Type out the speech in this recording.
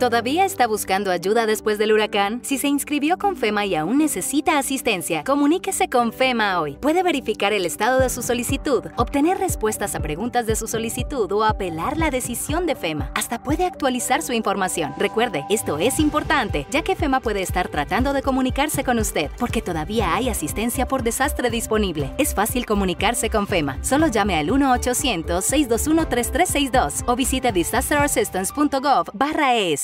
¿Todavía está buscando ayuda después del huracán? Si se inscribió con FEMA y aún necesita asistencia, comuníquese con FEMA hoy. Puede verificar el estado de su solicitud, obtener respuestas a preguntas de su solicitud o apelar la decisión de FEMA. Hasta puede actualizar su información. Recuerde, esto es importante, ya que FEMA puede estar tratando de comunicarse con usted, porque todavía hay asistencia por desastre disponible. Es fácil comunicarse con FEMA. Solo llame al 1-800-621-3362 o visite disasterassistance.gov barra es.